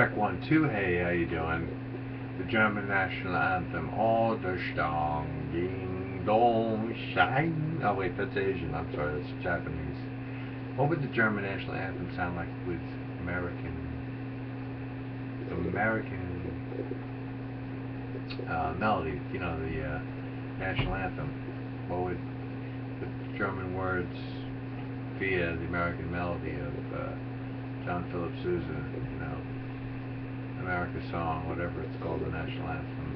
Check one, two. Hey, how you doing? The German national anthem. Oh, der Stang, ding dong, shine. Oh wait, that's Asian. I'm sorry, that's Japanese. What would the German national anthem sound like with American, American uh, melody? You know, the uh, national anthem. What would the German words via the American melody of uh, John Philip Sousa? You know. America song, whatever it's called, the national anthem.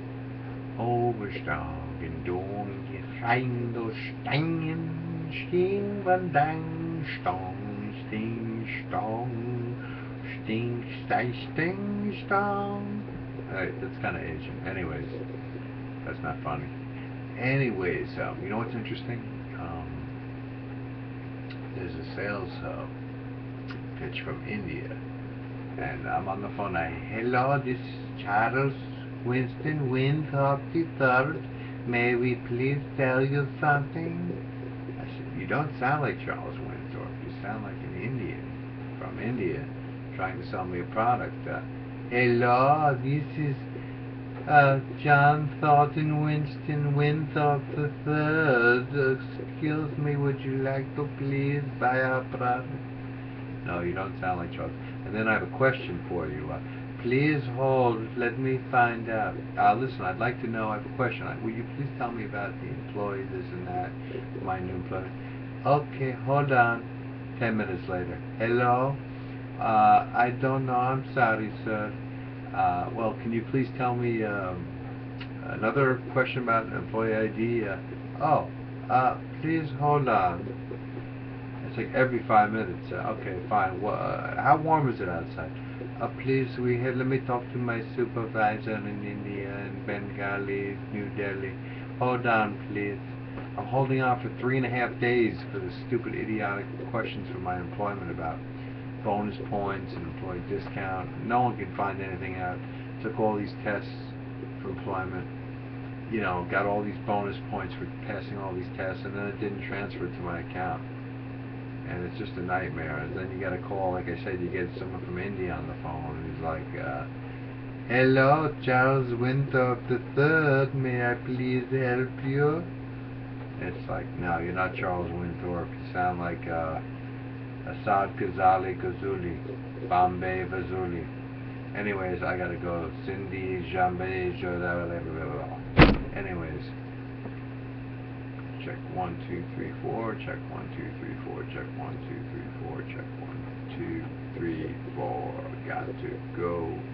Overstang, Dong, Rein, Stein, Sting, Van Dang, Stong, Sting, Stong, Sting, Sting, Sting, Stong. Alright, that's kind of Asian. Anyways, that's not funny. Anyways, um, you know what's interesting? Um, there's a sales uh, pitch from India and I'm on the phone. I, hello, this is Charles Winston Winthrop III. May we please tell you something? I said, you don't sound like Charles Winthrop. You sound like an Indian from India trying to sell me a product. Uh, hello, this is uh, John Thornton Winston Winthrop III. Excuse me, would you like to please buy our product? No, you don't sound like Charles. And then I have a question for you. Uh, please hold. Let me find out. Uh, listen, I'd like to know. I have a question. Will you please tell me about the employee, this and that, my new employee? Okay, hold on. Ten minutes later. Hello? Uh, I don't know. I'm sorry, sir. Uh, well, can you please tell me um, another question about employee ID? Uh, oh, uh, please hold on. It's like every five minutes. Uh, okay, fine. Well, uh, how warm is it outside? Uh, please, we have, let me talk to my supervisor in India in Bengali, New Delhi. Hold on, please. I'm holding on for three and a half days for the stupid, idiotic questions from my employment about bonus points and employee discount. No one can find anything out. Took all these tests for employment. You know, got all these bonus points for passing all these tests, and then it didn't transfer to my account and it's just a nightmare. And then you got a call, like I said, you get someone from India on the phone, he's like, uh, "Hello, Charles Winthrop the Third. May I please help you?" It's like, no, you're not Charles Winthrop. You sound like uh, Assad Ghazali Ghazuli, Bombay Vazuli. Anyways, I gotta go. Cindy Jambe Anyways check one, two, three, four, check one, two, three, four, check one, two, three, four, check one, two, three, four, got to go